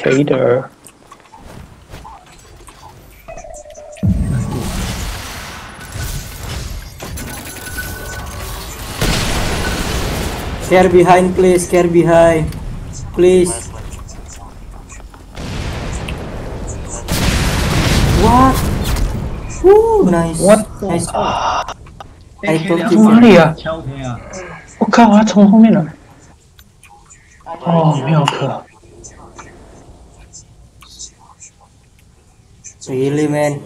spectator. Care behind, please. Care behind. Please. What? Woo, nice. What? Nice. I 被 told 两 you. 哪里啊？敲黑啊！我靠，他从后面来。哦，妙可。 Really, man.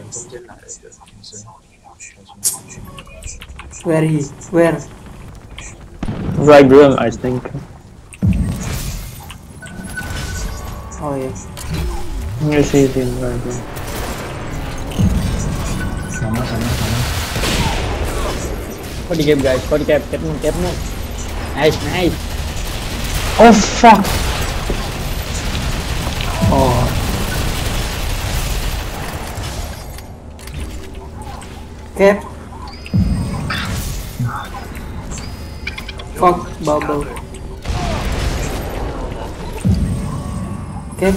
Where he? Where? Right room, I think. Oh yes. You see him right room. Sama, sama, sama. 40 cap guys, 40 cap, cap move, cap move. Nice, nice. Oh fuck! Oh. Cap. Fuck bubble. Cap.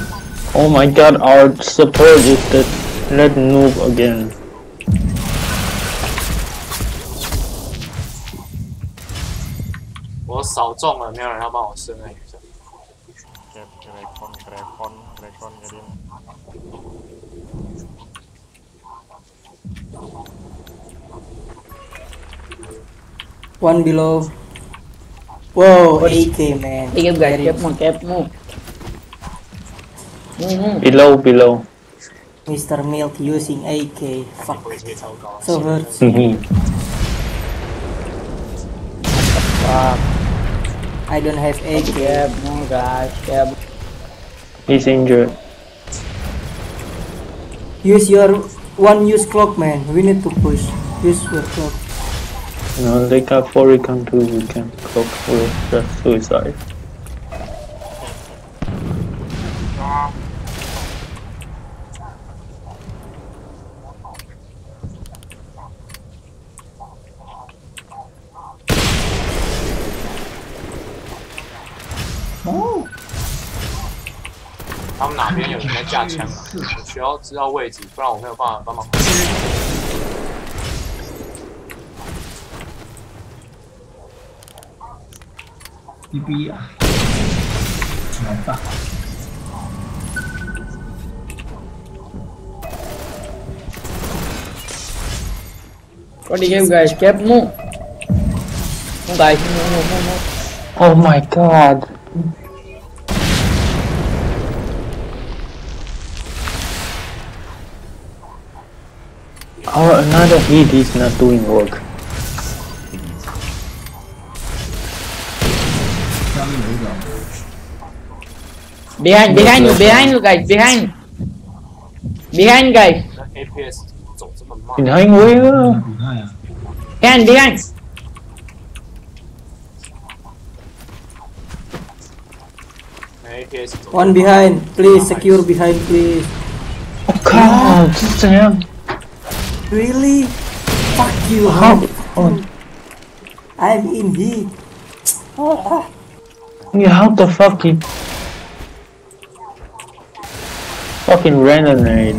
Oh my god, our support is the red noob again. What 少中了，没有人要帮我升那个。Cap, Graycon, Graycon, One below. Whoa, what man. Take up guys, cap mo, cap Below, below. Mr. Milk using AK. Fuck. So hurts. Fuck. I don't have AK. Cab, no guys. He's injured. Use your one use clock man. We need to push. Use your clock. No, they got 4 recon too, we can cope with the suicide. Oh. 他们哪边有人在架枪啊？我需要知道位置，不然我没有办法帮忙。逼逼啊！来吧， Có đi game guys, kết một. Không guys, một, một, một, một. Oh my god. Our another hit is not doing work. Behind, behind you, behind you guys, behind. Behind guys. Behind where? Behind, behind. One behind, please secure behind, please. Oh god, damn. Really? Fuck you. Oh, oh. I'm in here. Oh. oh. Yeah, how the fuck he fucking random raid?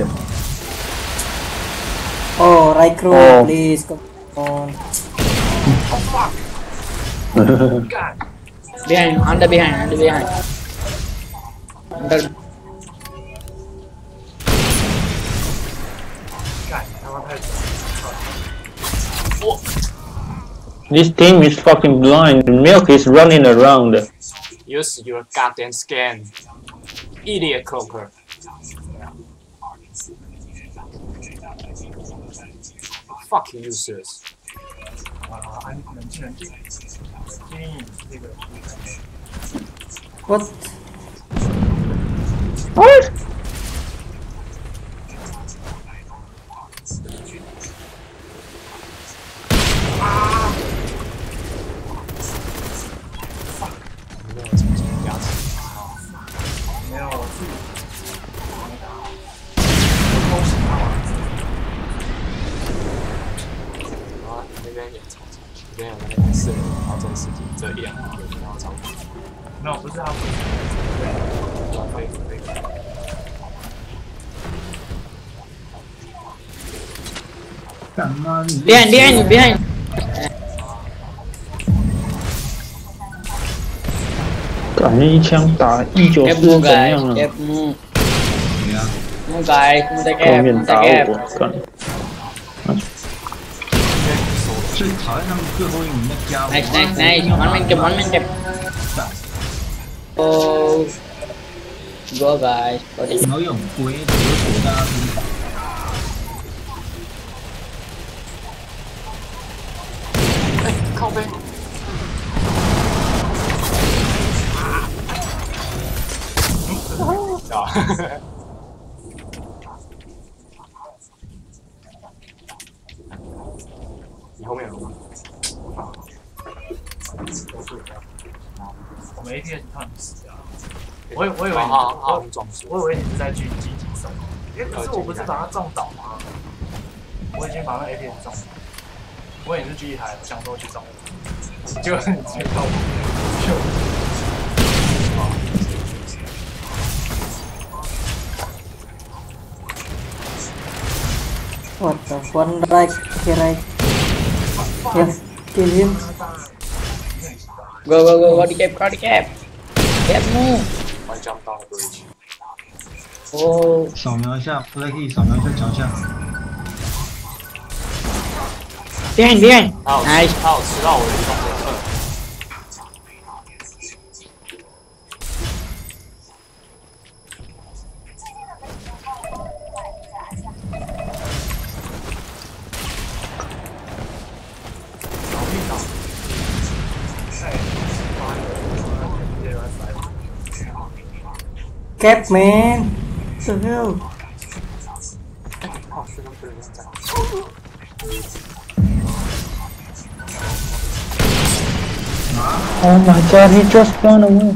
Oh, right crew, oh. please come on. Oh fuck! God. Behind, under behind, under behind. Under. This team is fucking blind. Milk is running around. Use your goddamn scan. Idiot cloaker. Fucking useless. What? What? behind behind behind 敢一枪打一九 cap 四 mu 怎样 guys 了？ cap mu 谁啊？ mu guys mu ta 后 cap mu 面 ta 打 cap 我，干！最讨厌他们最后一名的家 你后面有吗？我们 APS 看你死掉了。我以我以为你！我以为你是在狙击击手，因为可是我不是把他撞倒吗？我已经把那 A P M 撞倒，我也是狙击台，我想说去找我，结果你直接到我，就 What the one right here right Yes kill him go go go body cap body cap cap mu 完将到了 bridge。 oh 扫描一下，Flaky 扫描一下脚下。 behind behind 他有 nice 他有吃到我的移动 Cap, man! What the hell? Oh my god, he just won away.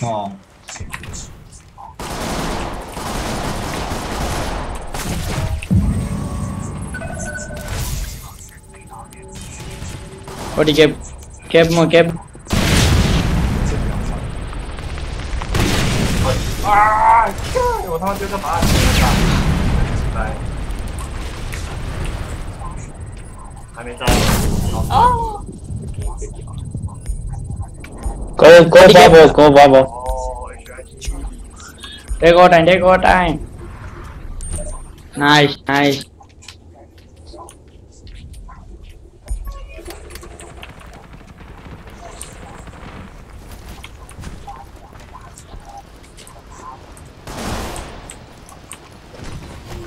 Oh. What you get? More. 아, 큐! 이거 상황 뛰어잡아. 아, 제발. 감이 짜. 아! Go, Nice, nice.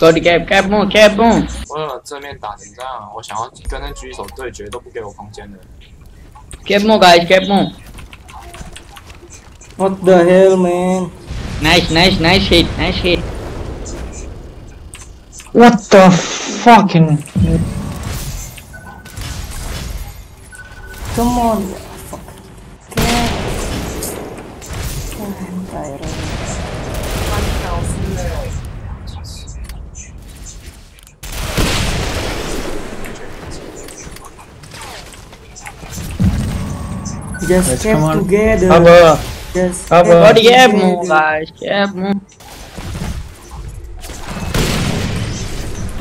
body cap cap mu cap mu 我有正面打成这样，我想要跟那狙击手对决都不给我空间的。 cap mu guys cap mu What the hell man nice nice nice hit nice hit What the fucking? Come on fuck Cap I'm tired Just Let's kept come on. together. Cover. Just Cover. kept body cap mu together. guys cap mu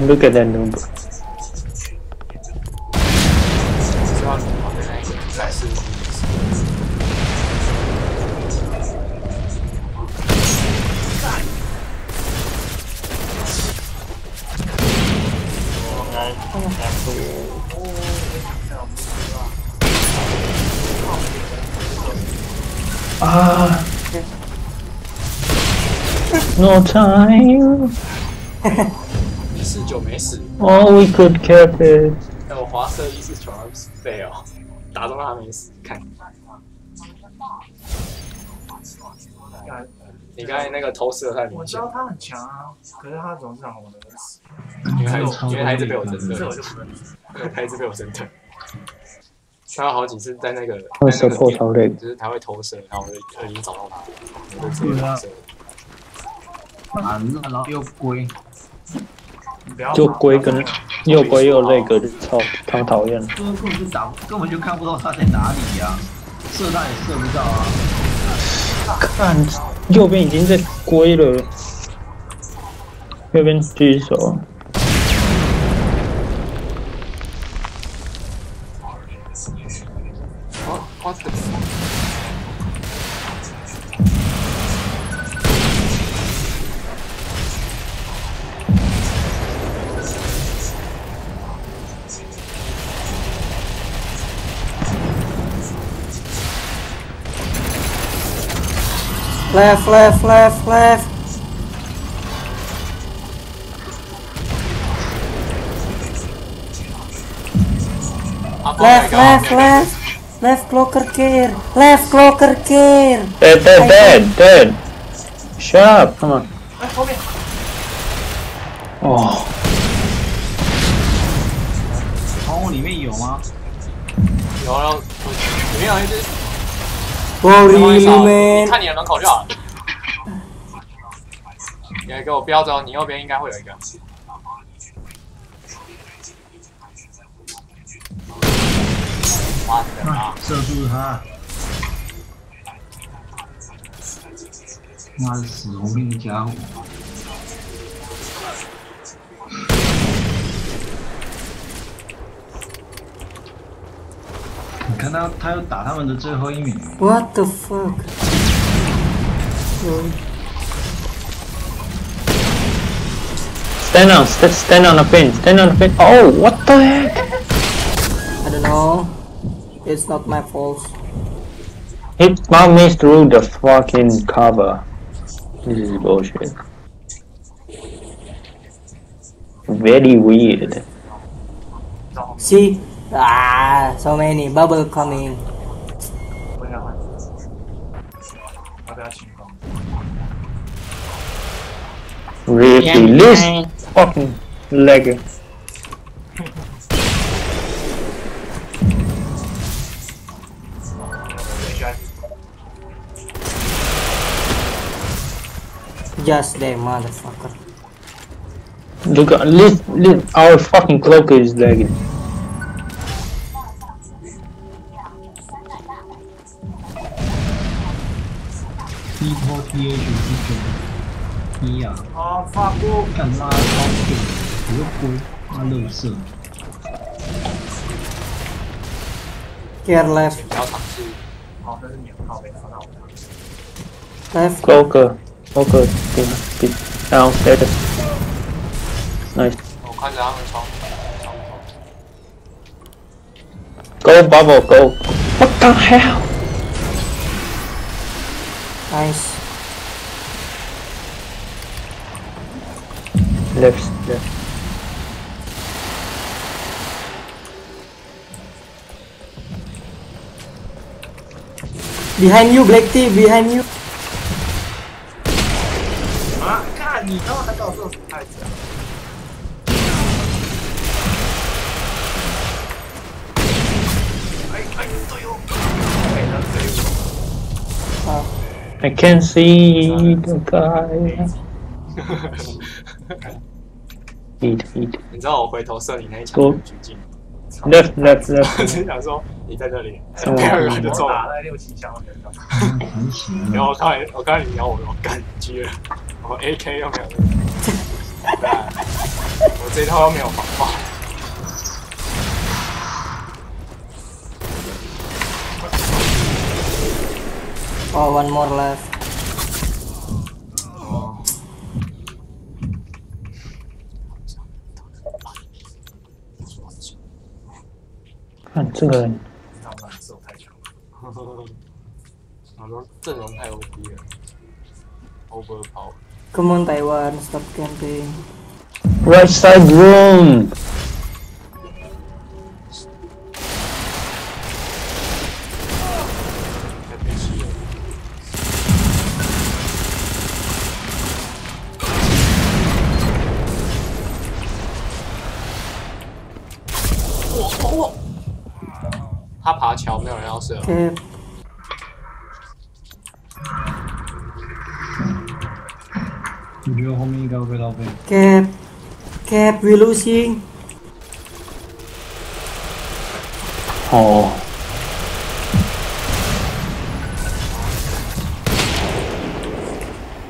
Look at that noob. Ah. No time. 一四九没死，Oh, we could cap it. 哎，我滑射一四九还废哦，打中他没死，看你刚才那个投射太明显我知道。他很强啊，可是他总是让我的死。因为他一直被我针对这我，就不认识。他一直被我针对。他有好几次在那个那个点超累就是他会投射，然后我就我已经找到他，我就直接投射。打烂然后又归，你不要就龟跟又龟又那个，超超讨厌。根本就打，根本就看不到他在哪里呀、射他也射不到啊。看右边已经在龟了，右边狙手。Left, left, left, left. Left, left, left. Left cloaker care. Left cloaker care. Dead, dead, I dead, dead. Shut up. Come on. Oh. 窗户里面有吗？有，然后里面有一只。Oh 不好意你看你的门口就好了。你来给我标着，你右边应该会有一个。哇的啊！射住他！妈的死亡命家伙！看他，他要打他们的最后一秒。 What the fuck? stand on, st stand on the pin, stand on the pin. Oh, what the heck? I don't know. It's not my fault. He found me through the fucking cover. This is bullshit. Very weird. See? Ah, so many bubble coming. Really, fucking lag. Just there, motherfucker. Look, at least, least our fucking clock is lagging. Cả ma con Care left Cloaker Cloaker oh, Nice. Go bubble. Go. What the hell? Nice. left, left. Behind you, Blacktea, behind you. I can't see the guy. Eat, eat. 你知道我回头射你那一枪我很拘谨，Left, left, 我.只想说你在这里，嗯第二个就中了。我打了六七枪，然后我看我看你咬我，我感觉，我 AK 又没有我这一套又没有防爆。Oh, one more left. 看这个人，他们是我太强了。我说阵容太 OP 了，overpower。Come on, Taiwan, stop camping. right side room. so. Mm. Yo me go with LB. Cap. Cap, we're losing. Oh.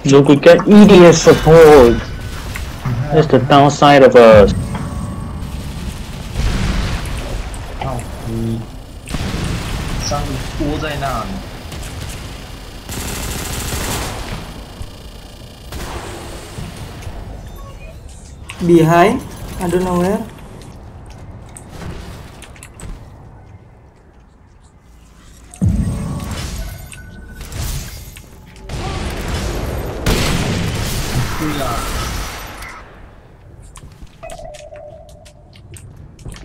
Look, we get EDS support. That's the downside of us. going? Behind? I don't know where.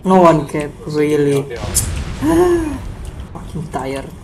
No one cap, really. Fucking tired.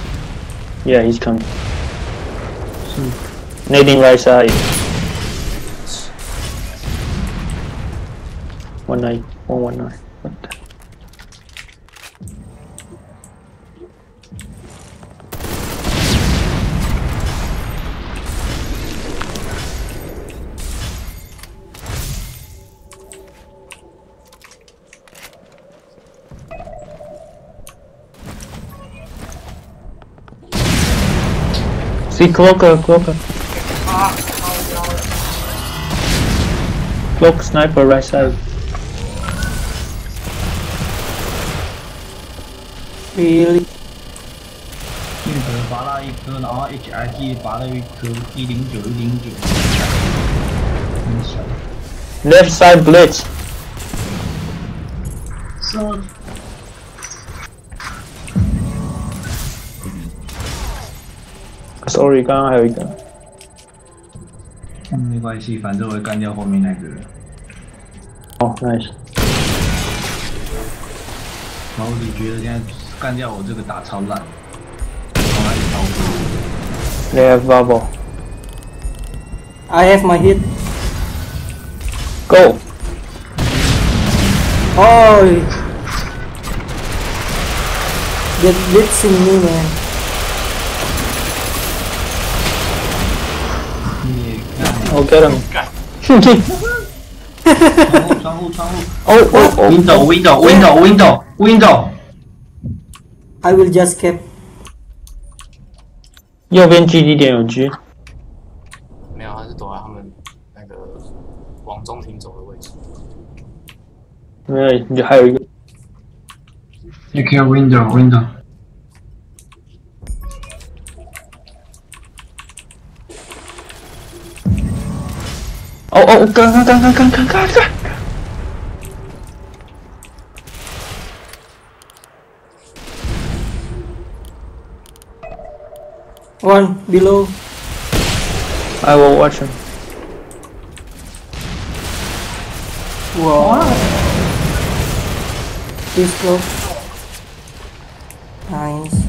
Yeah, he's coming. Hmm. Nading right side. Uh, one nine, one one nine. See cloaker, cloaker. Cloak sniper right side. Really? 运河拔了一颗，然后 HRT 拔了一颗，一零九一零九。很小。 Left side blitz. 说 Sorry，刚刚还有一个。嗯，没关系，反正我会干掉后面那个人。哦、n i c e 然后你觉得现在干掉我这个打超烂，从哪里逃过？They have bubble. I have my hit. Go. Oh! Get blitzing me, man. I'll get him. 窗户窗户窗户 oh, oh, oh. ，window window window window window， I will just cap. 右边基地点有 G。没有，他是躲在他们那个往中庭走的位置。没有，你还有一个。 You can window window。 Oh, oh, oh, gun, gun, gun, gun, gun, gun. One below. I will watch him. Wow. This close. Nice.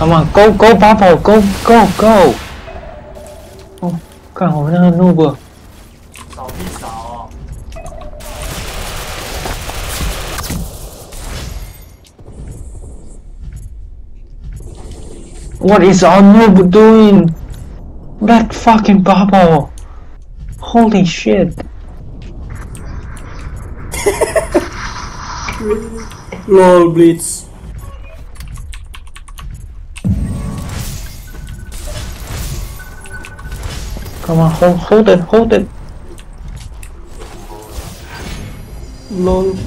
Come on, go go bubble, go go go. 哦，看我们那个 noob，扫地扫哦。 what is our noob doing? That fucking bubble. Holy shit. Lol blitz. Come on, hold hold it, hold it. lol